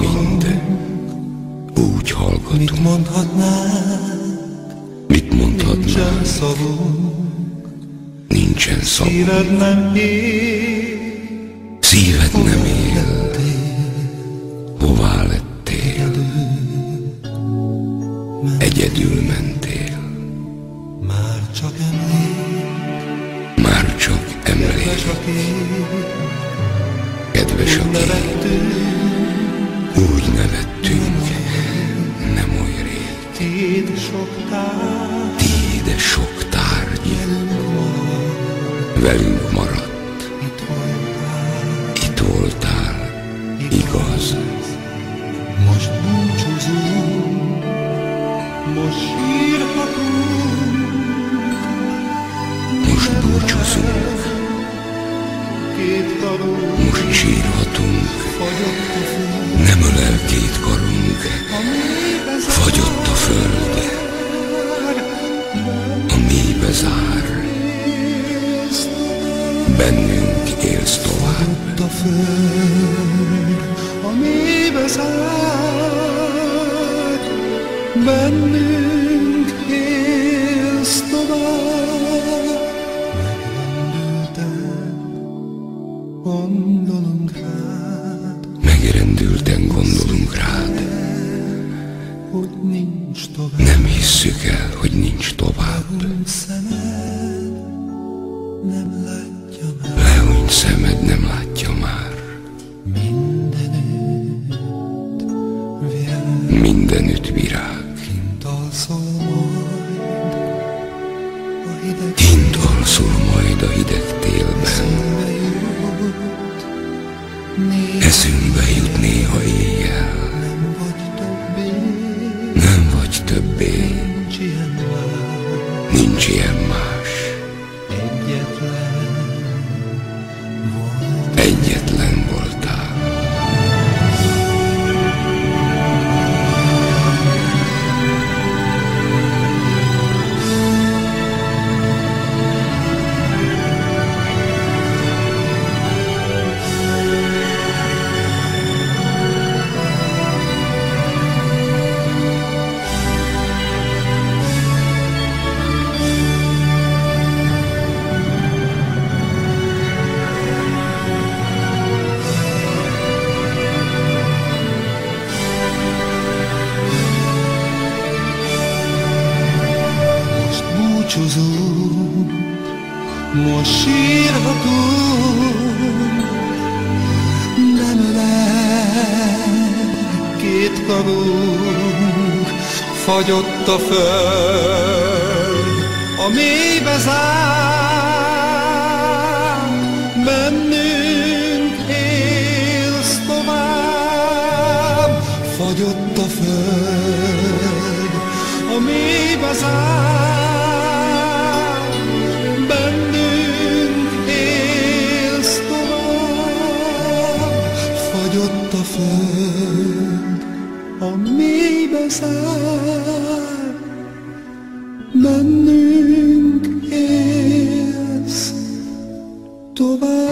minden. Úgy hallgatunk. Mit mondhatnánk? Mit mondhatnánk? Nincsen szavunk. Nincsen szavunk. Szíved nem él. Szíved nem él. Hová lettél? Egyedül mentél. Már csak emlék. Már csak emlék. Kedves a kép. Kedves a kép nevettünk, nem oly rég, tiéd sok tár, tiéd sok tárgy, velünk maradt, itt voltál, igaz, most búcsúzunk, most sírhatunk, most búcsúzunk, most sírhatunk, bennünk élsz tovább, a föld, a mélybe zár, bennünk élsz tovább. Megrendülten gondolunk rád, megrendülten gondolunk rád, hogy nincs tovább. nem hisszük el, hogy nincs tovább, Szemed nem látja szemed nem látja már, mindenütt, mindenütt virág, kint alszol a hideg télben, eszünkbe jut néha éjjel, nem vagy többé, nincs ilyen már, búcsúzunk, most sírhatunk, nem ölel két karunk, fagyott a föld, a mélybe zár, bennünk élsz tovább, fagyott a föld, a mélybe zár, a mélybe száll, bennünk élsz tovább.